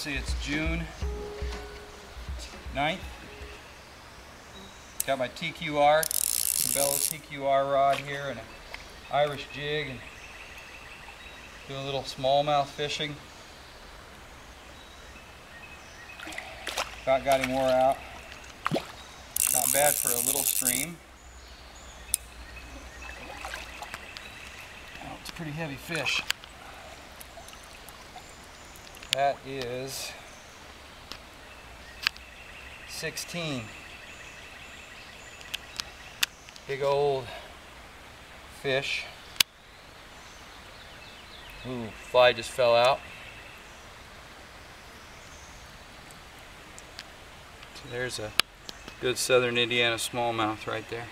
see, it's June 9th. Got my TQR, Cabela's TQR rod here and an Irish jig and do a little smallmouth fishing. About got him wore out. Not bad for a little stream. Oh, it's a pretty heavy fish. That is 16. Big old fish. Ooh, fly just fell out. So there's a good southern Indiana smallmouth right there.